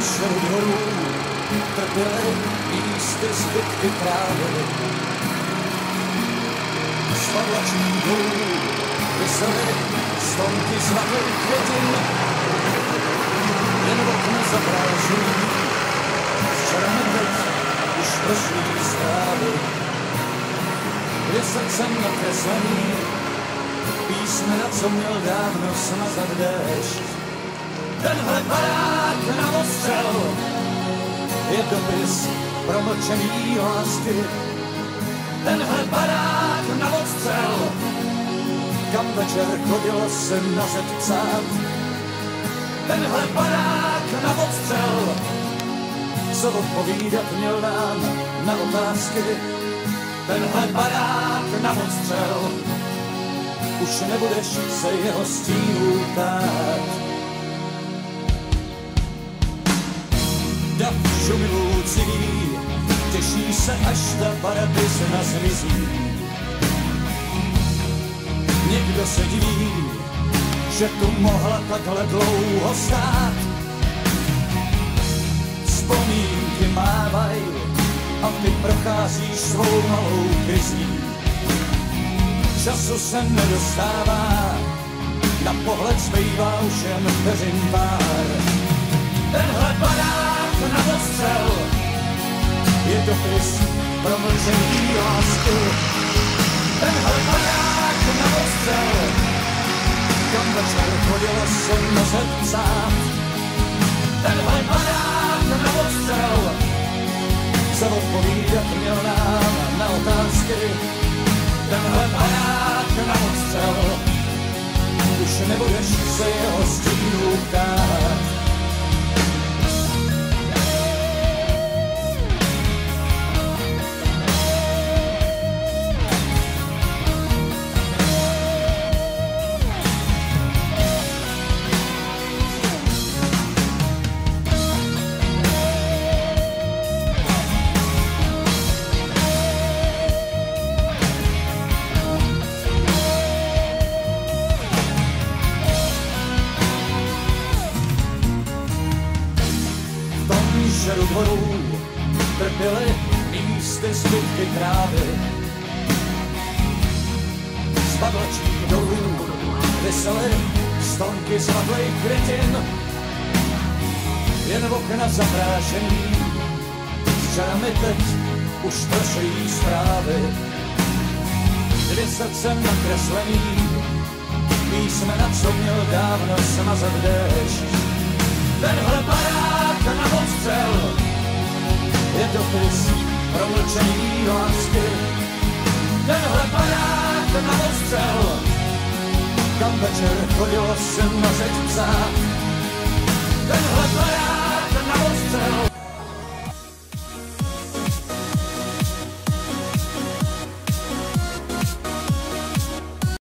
dvorů trpěly místy zbytky trávy. Spadlačí dolů vysely stonky zlatých květin, jen okna zaprášený, včera teď už prošlý zprávy. Je srdcem nakreslený, písmena, co měl dávno smazat déšť. Tenhle barák na ostřel je dopis promlčený lásky. Tenhle barák na ostřel, kam večer chodilo se na psát. Tenhle barák na ostřel, co odpovídat měl nám na otázky. Tenhle barák na ostřel, už nebudeš se jeho stínů ptát. dav šumilůcí, těší se, až ta paradisna zmizí. Někdo se diví, že tu mohla takhle dlouho stát. Vzpomínky mávaj a ty procházíš svou malou krizí. Času se nedostává, na pohled zbývá už jen vteřin pár. Tenhle dopis promlčený lásky. Tenhle barák na ostřel, kam večer chodilo se nožet psát. Tenhle barák na ostřel, se odpovídat měl nám na otázky. Tenhle barák na ostřel, už nebudeš se jeho stínů ptát. Žeru dvorů trpěly místy zbytky trávy. Z padlačích dolů vysely stonky zlatlých květin, jen v okna zaprášený, včera mi teď už trošejí zprávy. Dvě srdce nakreslený, písmena, co měl dávno smazat déšť. Tenhle barák na ostřel je dopis promlčený lásky. Tenhle barák na ostřel, kam večer chodilo se na řeč psát. Tenhle barák na ostřel,